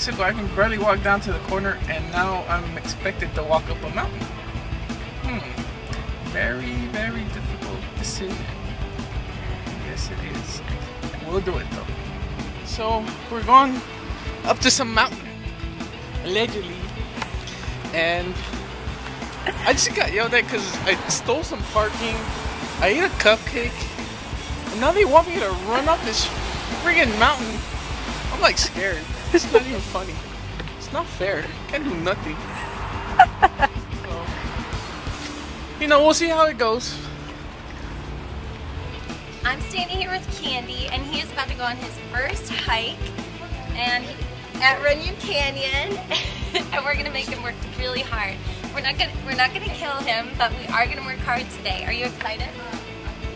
weeks ago I can barely walk down to the corner and now I'm expected to walk up a mountain. Hmm. Very, very difficult decision. Yes, it is. We'll do it though. So we're going up to some mountain, allegedly, and I just got yelled at because I stole some parking. I ate a cupcake, and now they want me to run up this friggin' mountain. I'm like scared. It's not even funny. It's not fair. Can't do nothing. so, you know, we'll see how it goes. I'm standing here with Cande, and he is about to go on his first hike, and at Runyon Canyon, and we're gonna make him work really hard. We're not gonna we're not gonna kill him, but we are gonna work hard today. Are you excited?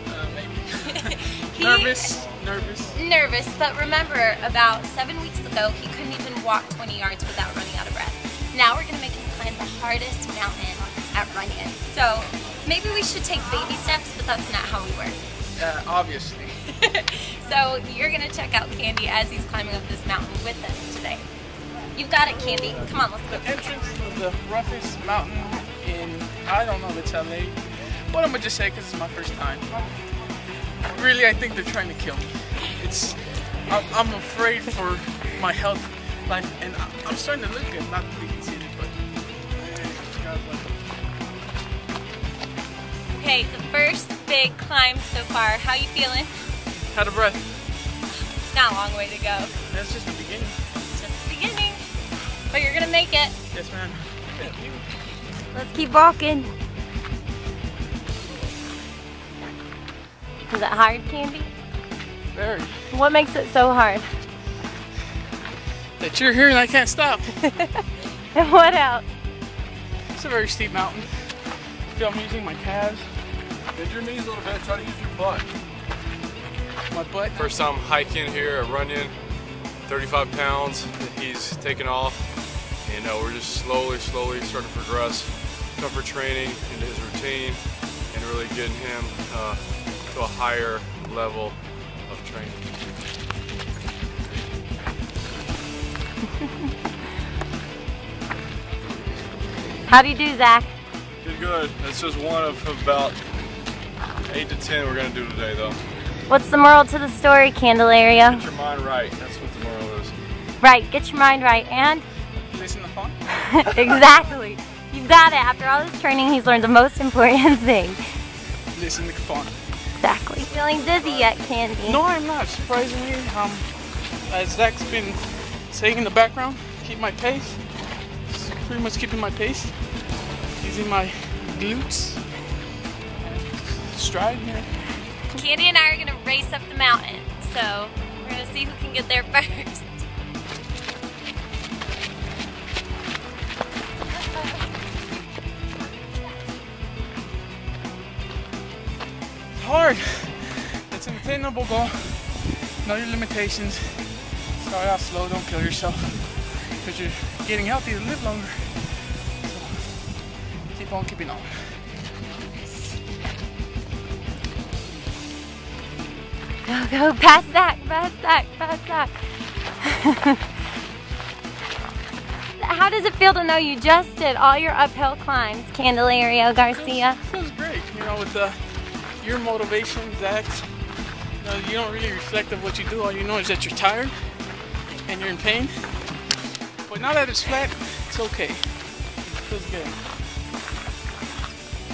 Uh, maybe. He- nervous. Nervous. Nervous, but remember, about seven weeks ago, he couldn't even walk 20 yards without running out of breath. Now we're gonna make him climb the hardest mountain at Runyon. So maybe we should take baby steps, but that's not how we work. Uh, obviously. so you're gonna check out Cande as he's climbing up this mountain with us today. You've got it, Cande. Come on, let's The go. entrance to the roughest mountain in, I don't know if it's LA, but I'm gonna just say because it's my first time. Really, I think they're trying to kill me. It's, I'm, I'm afraid for my health, life, and I- I'm starting to look good, not to be conceited, but. God bless. Okay, the first big climb so far. How you feeling? Out of breath. It's not a long way to go. That's just the beginning. It's just the beginning. But you're gonna make it. Yes, man. Thank you. Let's keep walking. Is it hard, Cande? Very. What makes it so hard? That you're here and I can't stop. And what else? It's a very steep mountain. Feel I'm using my calves, Bend your knees a little bit. Try to use your butt. my butt. First time hiking here at Runyon. 35 pounds that he's taken off. And uh, we're just slowly, slowly starting to progress tougher training into his routine and really getting him uh, to a higher level of training. How do you do, Zac? Did good. That's just one of about eight to ten we're gonna do today, though. What's the moral to the story, Candelario? Get your mind right. That's what the moral is. Right, get your mind right. And Listen to the phone. exactly. You've got it. After all this training, he's learned the most important thing. Listen to the phone. Exactly. Feeling dizzy yet, Cande? No, I'm not. Surprisingly, um, as Zac's been saying in the background, keep my pace. Just Pretty much keeping my pace. Using my glutes. Stride here. Cande and I are gonna race up the mountain. So we're gonna see who can get there first. Hard. It's an attainable goal. Know your limitations. Start out slow. Don't kill yourself. Because you're getting healthy to live longer. So keep on keeping on. Go, go, past that, past that, past that. How does it feel to know you just did all your uphill climbs, Candelario Garcia? feels great. You know, with uh, your motivation, Zac's, you, know, you don't really reflect of what you do. All you know is that you're tired and you're in pain. But now that it's flat, it's okay. feels good.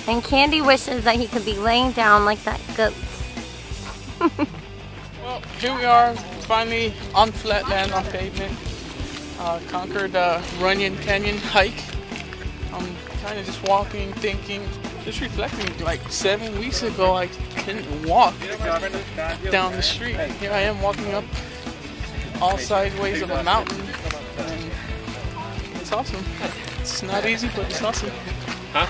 And Cande wishes that he could be laying down like that goat. Well, here we are, finally on flat land, on pavement. Uh, conquered uh, Runyon Canyon hike. I'm kind of just walking, thinking, just reflecting. Like seven weeks ago, I couldn't walk down the street. Here I am walking up all sideways of a mountain. And it's awesome. It's not easy, but it's awesome. Huh?